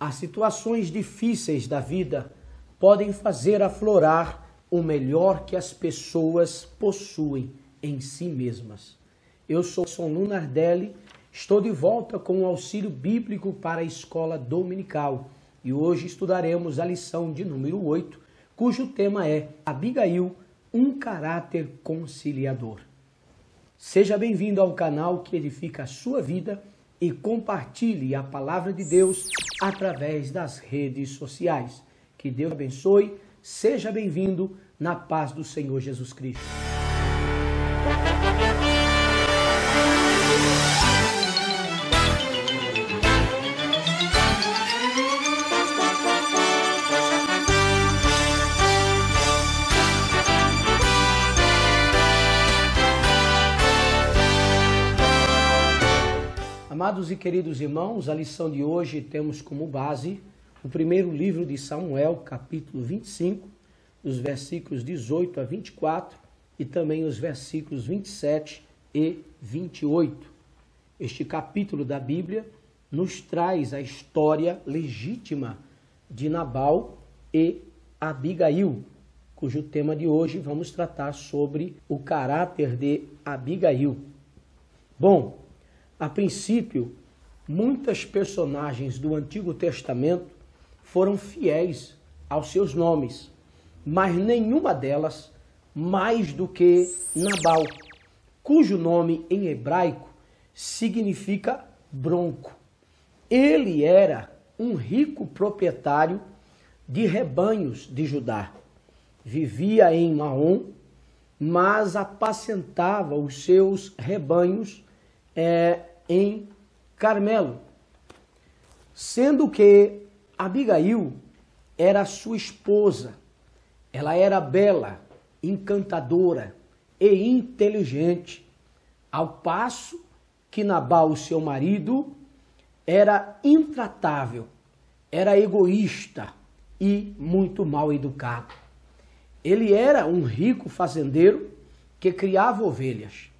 As situações difíceis da vida podem fazer aflorar o melhor que as pessoas possuem em si mesmas. Eu sou Sonlu Nardelli, estou de volta com o auxílio bíblico para a escola dominical e hoje estudaremos a lição de número 8, cujo tema é Abigail, um caráter conciliador. Seja bem-vindo ao canal que edifica a sua vida e compartilhe a palavra de Deus através das redes sociais. Que Deus abençoe. Seja bem-vindo na paz do Senhor Jesus Cristo. Amados e queridos irmãos, a lição de hoje temos como base o primeiro livro de Samuel, capítulo 25, os versículos 18 a 24 e também os versículos 27 e 28. Este capítulo da Bíblia nos traz a história legítima de Nabal e Abigail, cujo tema de hoje vamos tratar sobre o caráter de Abigail. Bom, a princípio, muitas personagens do Antigo Testamento foram fiéis aos seus nomes, mas nenhuma delas mais do que Nabal, cujo nome em hebraico significa bronco. Ele era um rico proprietário de rebanhos de Judá. Vivia em Maom, mas apacentava os seus rebanhos é, em Carmelo, sendo que Abigail era sua esposa. Ela era bela, encantadora e inteligente, ao passo que Nabal, seu marido, era intratável, era egoísta e muito mal educado. Ele era um rico fazendeiro que criava ovelhas.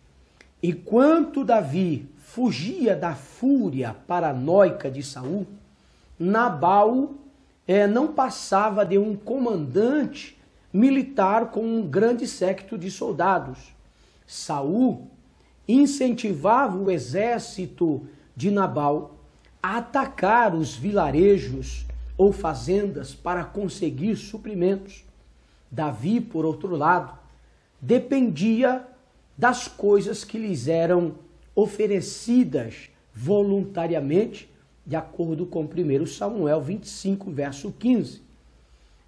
Enquanto Davi fugia da fúria paranoica de Saul, Nabal é, não passava de um comandante militar com um grande séquito de soldados. Saul incentivava o exército de Nabal a atacar os vilarejos ou fazendas para conseguir suprimentos. Davi, por outro lado, dependia das coisas que lhes eram oferecidas voluntariamente, de acordo com 1 Samuel 25, verso 15.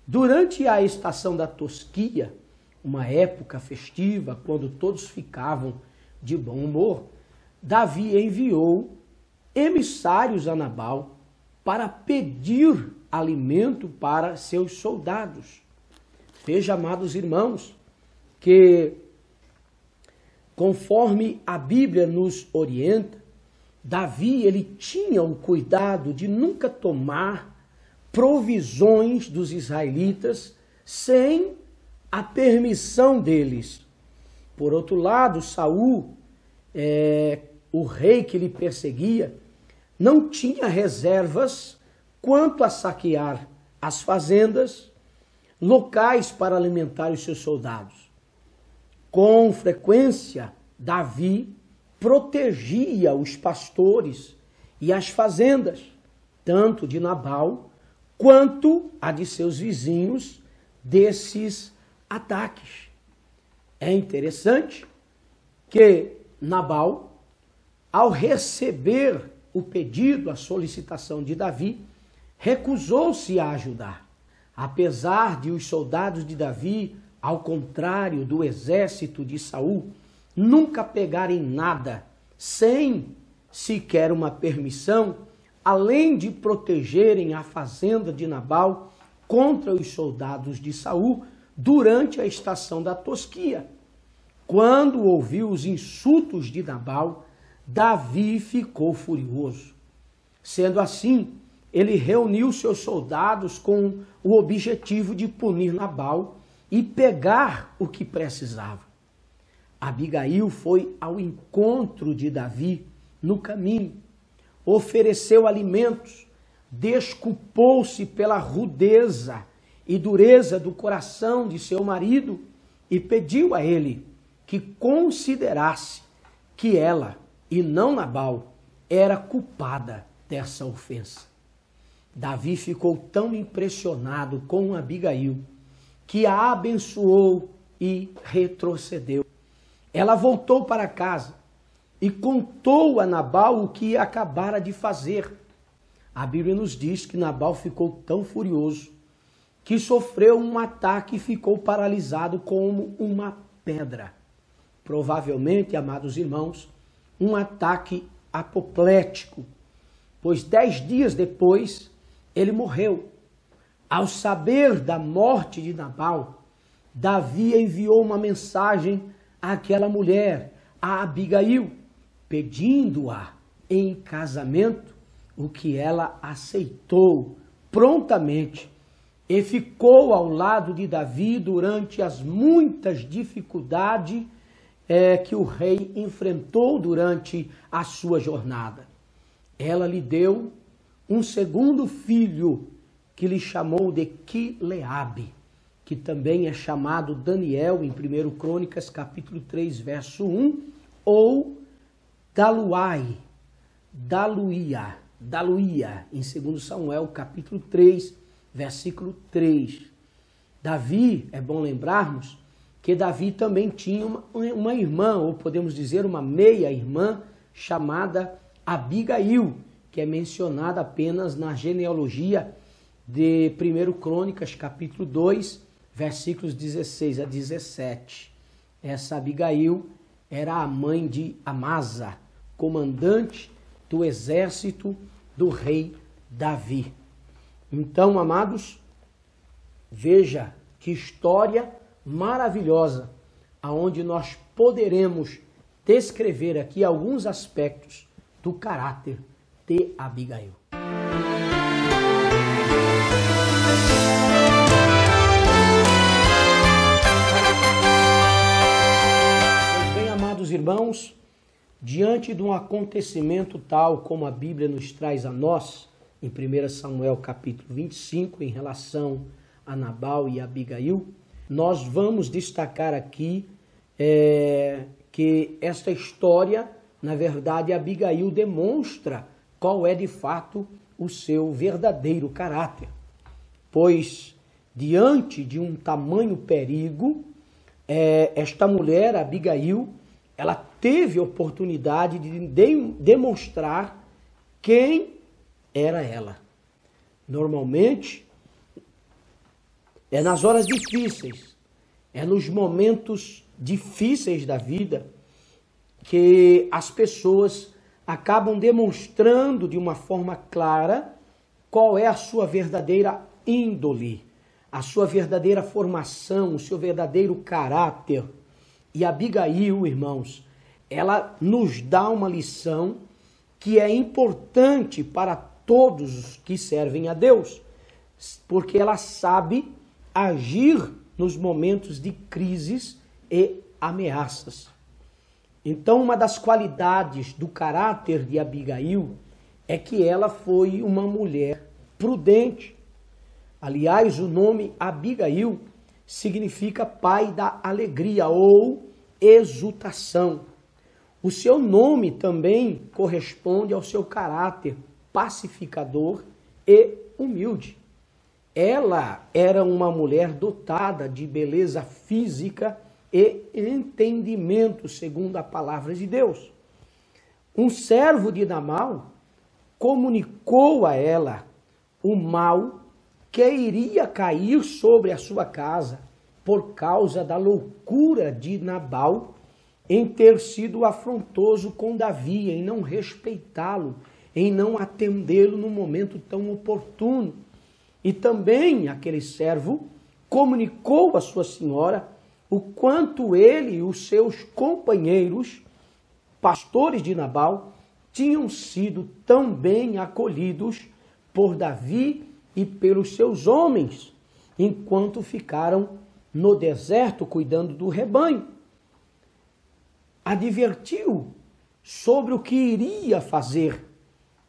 Durante a estação da Tosquia, uma época festiva, quando todos ficavam de bom humor, Davi enviou emissários a Nabal para pedir alimento para seus soldados. Veja, amados irmãos, que Conforme a Bíblia nos orienta, Davi ele tinha o cuidado de nunca tomar provisões dos israelitas sem a permissão deles. Por outro lado, Saul, é, o rei que lhe perseguia, não tinha reservas quanto a saquear as fazendas, locais para alimentar os seus soldados. Com frequência, Davi protegia os pastores e as fazendas, tanto de Nabal quanto a de seus vizinhos, desses ataques. É interessante que Nabal, ao receber o pedido, a solicitação de Davi, recusou-se a ajudar. Apesar de os soldados de Davi ao contrário do exército de Saul, nunca pegarem nada sem sequer uma permissão, além de protegerem a fazenda de Nabal contra os soldados de Saul durante a estação da tosquia. Quando ouviu os insultos de Nabal, Davi ficou furioso. Sendo assim, ele reuniu seus soldados com o objetivo de punir Nabal e pegar o que precisava. Abigail foi ao encontro de Davi no caminho, ofereceu alimentos, desculpou-se pela rudeza e dureza do coração de seu marido e pediu a ele que considerasse que ela, e não Nabal, era culpada dessa ofensa. Davi ficou tão impressionado com Abigail que a abençoou e retrocedeu. Ela voltou para casa e contou a Nabal o que acabara de fazer. A Bíblia nos diz que Nabal ficou tão furioso que sofreu um ataque e ficou paralisado como uma pedra. Provavelmente, amados irmãos, um ataque apoplético, pois dez dias depois ele morreu. Ao saber da morte de Nabal, Davi enviou uma mensagem àquela mulher, a Abigail, pedindo-a em casamento, o que ela aceitou prontamente e ficou ao lado de Davi durante as muitas dificuldades é, que o rei enfrentou durante a sua jornada. Ela lhe deu um segundo filho que lhe chamou de Quileabe, que também é chamado Daniel em 1 Crônicas capítulo 3, verso 1, ou Daluai, Daluia, Daluia, em 2 Samuel capítulo 3, versículo 3. Davi, é bom lembrarmos, que Davi também tinha uma, uma irmã, ou podemos dizer uma meia-irmã, chamada Abigail, que é mencionada apenas na genealogia de 1 Crônicas, capítulo 2, versículos 16 a 17. Essa Abigail era a mãe de Amasa, comandante do exército do rei Davi. Então, amados, veja que história maravilhosa, aonde nós poderemos descrever aqui alguns aspectos do caráter de Abigail. Irmãos, diante de um acontecimento tal como a Bíblia nos traz a nós, em 1 Samuel capítulo 25, em relação a Nabal e Abigail, nós vamos destacar aqui é, que esta história, na verdade, Abigail demonstra qual é de fato o seu verdadeiro caráter. Pois, diante de um tamanho perigo, é, esta mulher, Abigail, ela teve oportunidade de, de demonstrar quem era ela. Normalmente, é nas horas difíceis, é nos momentos difíceis da vida que as pessoas acabam demonstrando de uma forma clara qual é a sua verdadeira índole, a sua verdadeira formação, o seu verdadeiro caráter. E Abigail, irmãos, ela nos dá uma lição que é importante para todos os que servem a Deus, porque ela sabe agir nos momentos de crises e ameaças. Então, uma das qualidades do caráter de Abigail é que ela foi uma mulher prudente. Aliás, o nome Abigail significa pai da alegria ou exultação. O seu nome também corresponde ao seu caráter pacificador e humilde. Ela era uma mulher dotada de beleza física e entendimento, segundo a palavra de Deus. Um servo de Namal comunicou a ela o mal que iria cair sobre a sua casa por causa da loucura de Nabal em ter sido afrontoso com Davi, em não respeitá-lo, em não atendê-lo no momento tão oportuno. E também aquele servo comunicou à sua senhora o quanto ele e os seus companheiros, pastores de Nabal, tinham sido tão bem acolhidos por Davi e pelos seus homens, enquanto ficaram no deserto cuidando do rebanho. Advertiu sobre o que iria fazer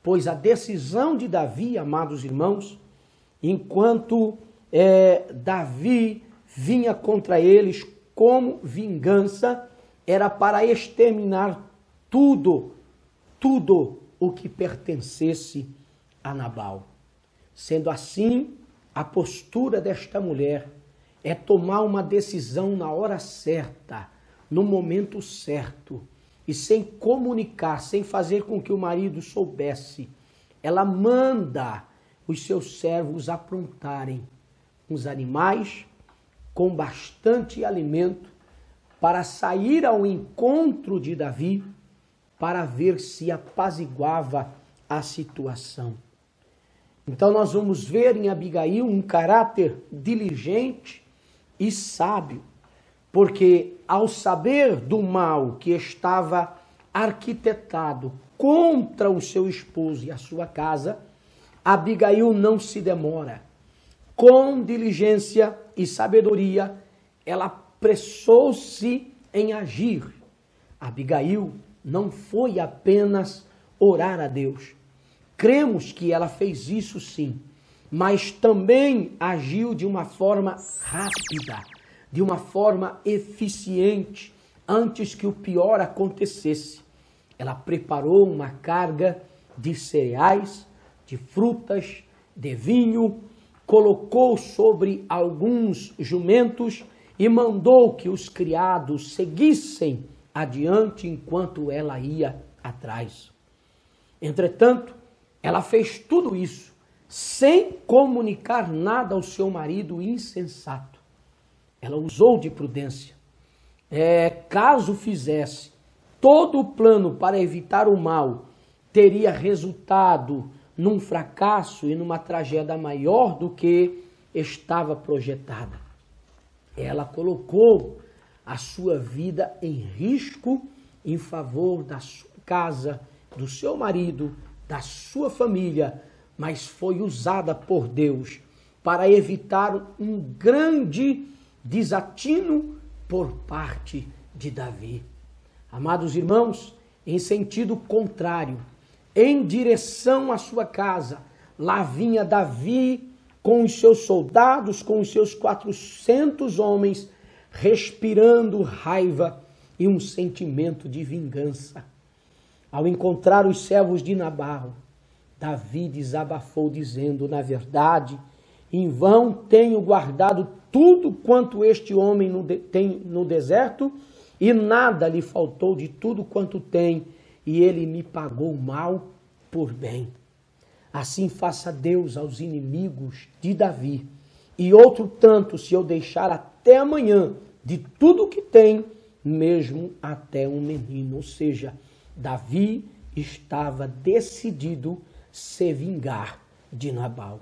pois a decisão de Davi, amados irmãos, enquanto é, Davi vinha contra eles como vingança, era para exterminar tudo, tudo o que pertencesse a Nabal. Sendo assim, a postura desta mulher é tomar uma decisão na hora certa, no momento certo, e sem comunicar, sem fazer com que o marido soubesse. Ela manda os seus servos aprontarem os animais com bastante alimento para sair ao encontro de Davi para ver se apaziguava a situação. Então nós vamos ver em Abigail um caráter diligente e sábio, porque ao saber do mal que estava arquitetado contra o seu esposo e a sua casa, Abigail não se demora. Com diligência e sabedoria, ela apressou-se em agir. Abigail não foi apenas orar a Deus. Cremos que ela fez isso sim, mas também agiu de uma forma rápida, de uma forma eficiente, antes que o pior acontecesse. Ela preparou uma carga de cereais, de frutas, de vinho, colocou sobre alguns jumentos e mandou que os criados seguissem adiante enquanto ela ia atrás. Entretanto, ela fez tudo isso sem comunicar nada ao seu marido insensato. Ela usou de prudência. É, caso fizesse todo o plano para evitar o mal, teria resultado num fracasso e numa tragédia maior do que estava projetada. Ela colocou a sua vida em risco em favor da sua casa, do seu marido, da sua família, mas foi usada por Deus para evitar um grande desatino por parte de Davi. Amados irmãos, em sentido contrário, em direção à sua casa. Lá vinha Davi com os seus soldados, com os seus 400 homens, respirando raiva e um sentimento de vingança. Ao encontrar os servos de Nabal, Davi desabafou, dizendo: Na verdade, em vão tenho guardado tudo quanto este homem tem no deserto, e nada lhe faltou de tudo quanto tem e ele me pagou mal por bem. Assim faça Deus aos inimigos de Davi, e outro tanto se eu deixar até amanhã de tudo que tem, mesmo até um menino. Ou seja, Davi estava decidido se vingar de Nabal.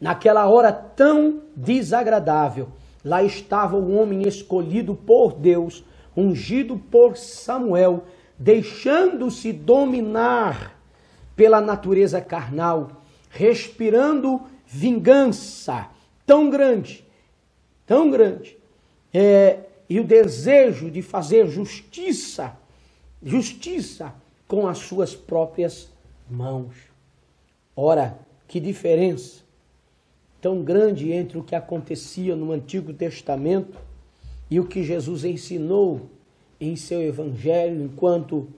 Naquela hora tão desagradável, lá estava o homem escolhido por Deus, ungido por Samuel, deixando-se dominar pela natureza carnal, respirando vingança tão grande, tão grande, é, e o desejo de fazer justiça, justiça com as suas próprias mãos. Ora, que diferença tão grande entre o que acontecia no Antigo Testamento e o que Jesus ensinou em seu evangelho, enquanto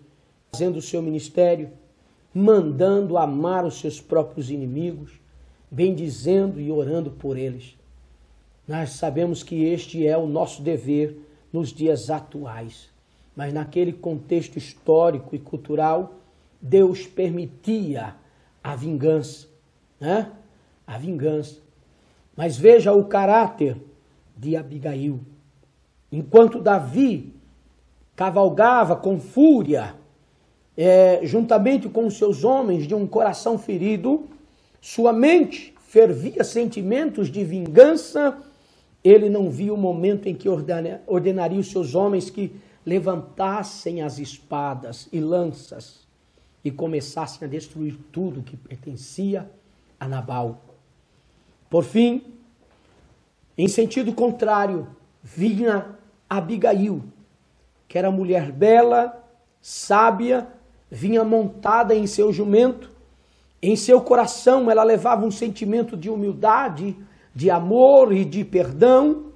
fazendo o seu ministério, mandando amar os seus próprios inimigos, bendizendo e orando por eles. Nós sabemos que este é o nosso dever nos dias atuais, mas naquele contexto histórico e cultural, Deus permitia a vingança, né? A vingança. Mas veja o caráter de Abigail. Enquanto Davi cavalgava com fúria, é, juntamente com seus homens de um coração ferido, sua mente fervia sentimentos de vingança. Ele não viu o momento em que ordenaria os seus homens que levantassem as espadas e lanças e começassem a destruir tudo que pertencia a Nabal. Por fim, em sentido contrário, vinha Abigail, que era mulher bela, sábia, vinha montada em seu jumento Em seu coração ela levava um sentimento de humildade, de amor e de perdão.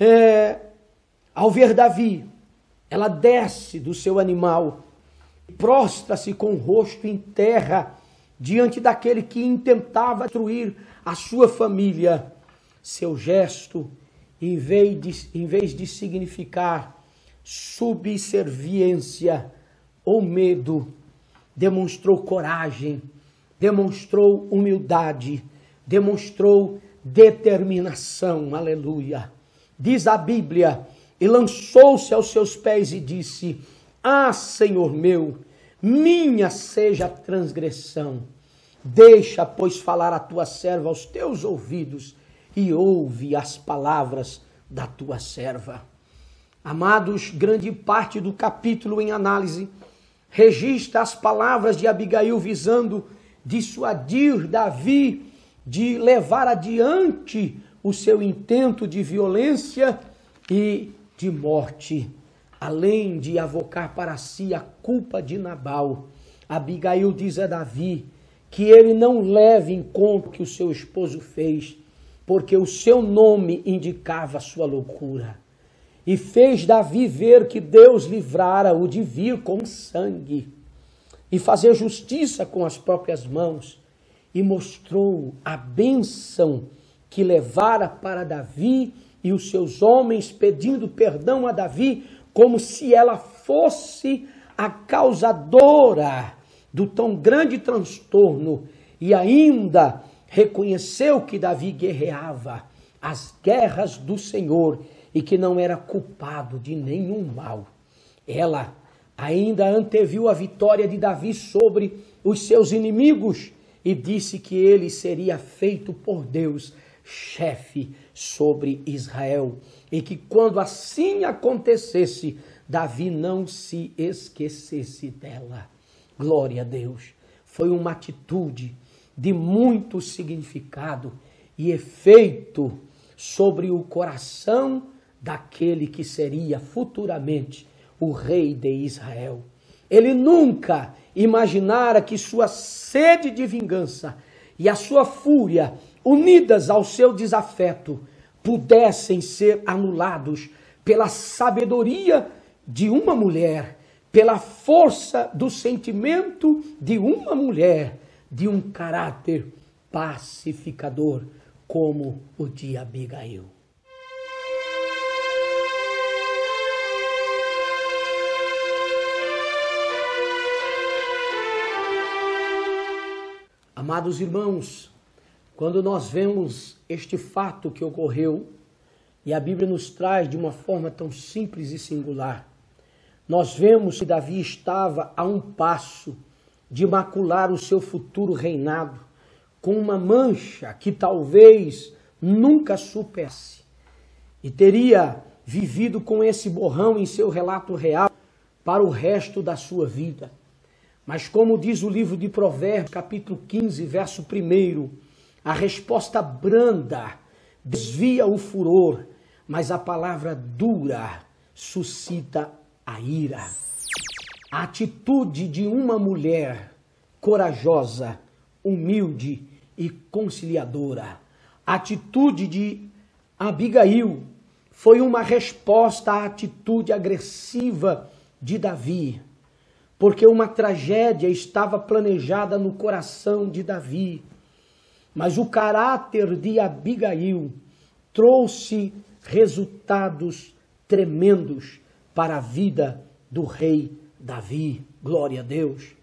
É, ao ver Davi, ela desce do seu animal, prostra-se com o rosto em terra diante daquele que intentava destruir a sua família. Seu gesto, em vez de, em vez de significar subserviência ou medo, demonstrou coragem, demonstrou humildade, demonstrou determinação. Aleluia. Diz a Bíblia: e lançou-se aos seus pés e disse: Ah, Senhor meu, minha seja a transgressão. Deixa, pois, falar a tua serva aos teus ouvidos e ouve as palavras da tua serva. Amados, grande parte do capítulo em análise registra as palavras de Abigail visando dissuadir Davi de levar adiante o seu intento de violência e de morte, além de avocar para si a culpa de Nabal. Abigail diz a Davi que ele não leve em conta o que o seu esposo fez, porque o seu nome indicava sua loucura. E fez Davi ver que Deus livrara-o de vir com sangue e fazer justiça com as próprias mãos, e mostrou a bênção que levara para Davi e os seus homens, pedindo perdão a Davi, como se ela fosse a causadora do tão grande transtorno, e ainda reconheceu que Davi guerreava as guerras do Senhor e que não era culpado de nenhum mal. Ela ainda anteviu a vitória de Davi sobre os seus inimigos e disse que ele seria feito por Deus chefe sobre Israel e que quando assim acontecesse, Davi não se esquecesse dela. Glória a Deus. Foi uma atitude de muito significado e efeito sobre o coração daquele que seria futuramente o rei de Israel. Ele nunca imaginara que sua sede de vingança e a sua fúria, unidas ao seu desafeto, pudessem ser anulados pela sabedoria de uma mulher, pela força do sentimento de uma mulher, de um caráter pacificador como o de Abigail. Amados irmãos, quando nós vemos este fato que ocorreu, e a Bíblia nos traz de uma forma tão simples e singular, nós vemos que Davi estava a um passo de macular o seu futuro reinado com uma mancha que talvez nunca supesse e teria vivido com esse borrão em seu relato real para o resto da sua vida. Mas como diz o livro de Provérbios, capítulo 15, verso 1, a resposta branda desvia o furor, mas a palavra dura suscita a ira. A atitude de uma mulher corajosa, humilde e conciliadora. A atitude de Abigail foi uma resposta à atitude agressiva de Davi porque uma tragédia estava planejada no coração de Davi. Mas o caráter de Abigail trouxe resultados tremendos para a vida do rei Davi. Glória a Deus.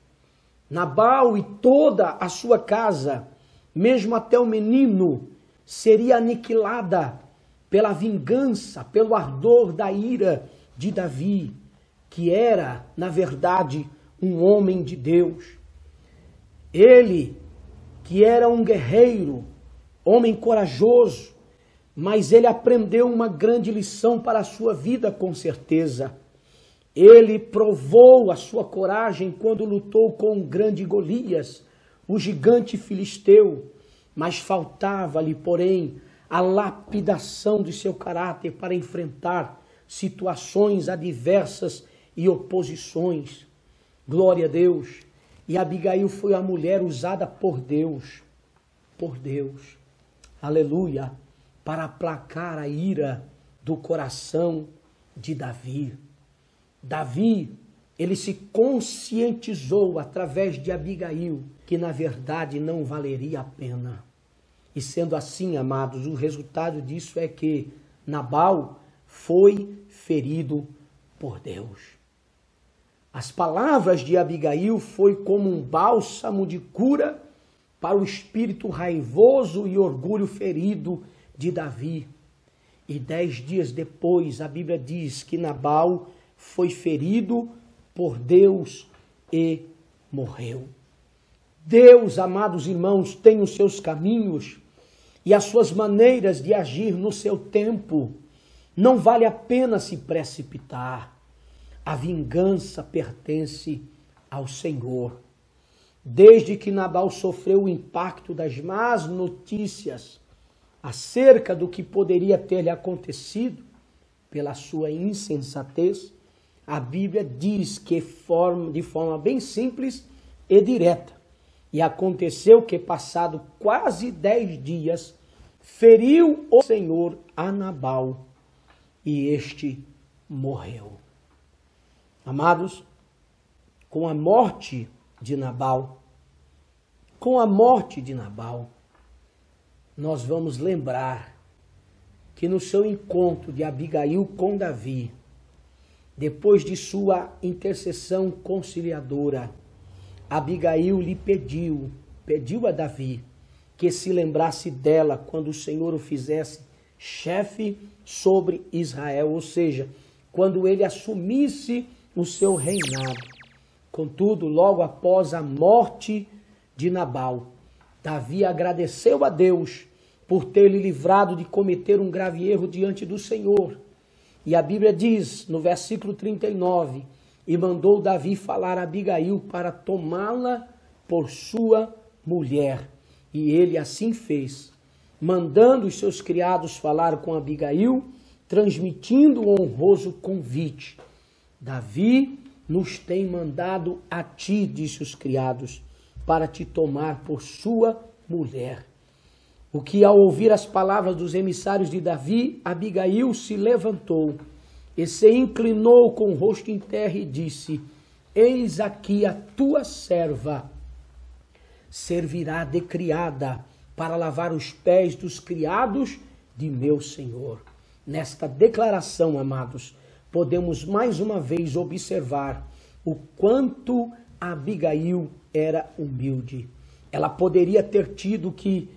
Nabal e toda a sua casa, mesmo até o menino, seria aniquilada pela vingança, pelo ardor da ira de Davi que era, na verdade, um homem de Deus. Ele, que era um guerreiro, homem corajoso, mas ele aprendeu uma grande lição para a sua vida, com certeza. Ele provou a sua coragem quando lutou com o grande Golias, o gigante filisteu, mas faltava-lhe, porém, a lapidação de seu caráter para enfrentar situações adversas e oposições. Glória a Deus. E Abigail foi a mulher usada por Deus, por Deus, aleluia, para aplacar a ira do coração de Davi. Davi, ele se conscientizou através de Abigail que na verdade não valeria a pena. E sendo assim, amados, o resultado disso é que Nabal foi ferido por Deus. As palavras de Abigail foi como um bálsamo de cura para o espírito raivoso e orgulho ferido de Davi. E dez dias depois, a Bíblia diz que Nabal foi ferido por Deus e morreu. Deus, amados irmãos, tem os seus caminhos e as suas maneiras de agir no seu tempo. Não vale a pena se precipitar. A vingança pertence ao Senhor. Desde que Nabal sofreu o impacto das más notícias acerca do que poderia ter lhe acontecido pela sua insensatez, a Bíblia diz que de forma bem simples e direta. E aconteceu que, passado quase dez dias, feriu o Senhor a Nabal e este morreu. Amados, com a morte de Nabal, com a morte de Nabal, nós vamos lembrar que no seu encontro de Abigail com Davi, depois de sua intercessão conciliadora, Abigail lhe pediu, pediu a Davi que se lembrasse dela quando o Senhor o fizesse chefe sobre Israel, ou seja, quando ele assumisse o seu reinado. Contudo, logo após a morte de Nabal, Davi agradeceu a Deus por ter lhe livrado de cometer um grave erro diante do Senhor. E a Bíblia diz no versículo 39: E mandou Davi falar a Abigail para tomá-la por sua mulher. E ele assim fez, mandando os seus criados falar com Abigail, transmitindo o honroso convite. Davi nos tem mandado a ti, disse os criados, para te tomar por sua mulher. O que, ao ouvir as palavras dos emissários de Davi, Abigail se levantou e se inclinou com o rosto em terra e disse: Eis aqui a tua serva, servirá de criada para lavar os pés dos criados de meu senhor. Nesta declaração, amados, podemos mais uma vez observar o quanto Abigail era humilde. Ela poderia ter tido que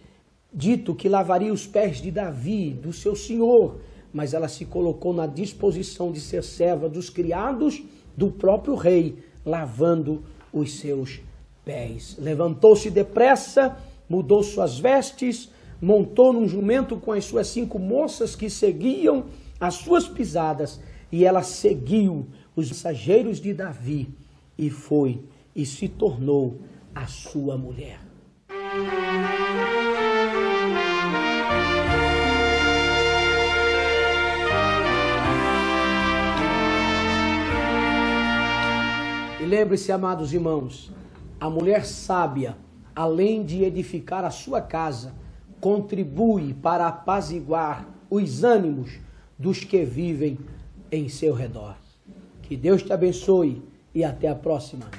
dito que lavaria os pés de Davi, do seu senhor, mas ela se colocou na disposição de ser serva dos criados do próprio rei, lavando os seus pés. Levantou-se depressa, mudou suas vestes, montou num jumento com as suas cinco moças que seguiam as suas pisadas, e ela seguiu os mensageiros de Davi e foi e se tornou a sua mulher. lembre-se, amados irmãos, a mulher sábia, além de edificar a sua casa, contribui para apaziguar os ânimos dos que vivem em seu redor. Que Deus te abençoe e até a próxima.